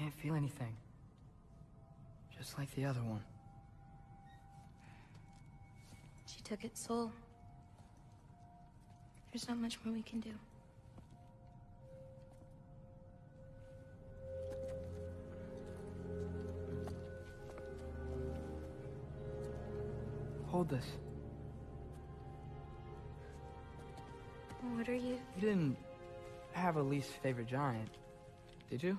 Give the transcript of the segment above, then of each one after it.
can't feel anything. Just like the other one. She took its soul. There's not much more we can do. Hold this. What are you? You didn't have a least favorite giant, did you?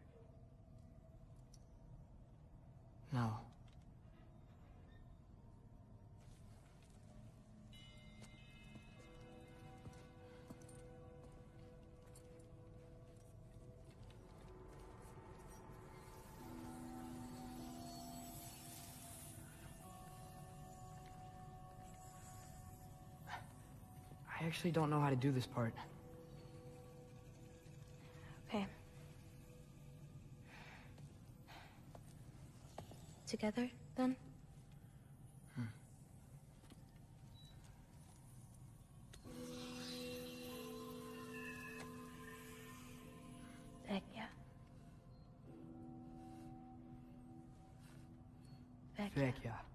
No. I actually don't know how to do this part. Okay. Together, then? Vecchia. Vecchia. Vecchia.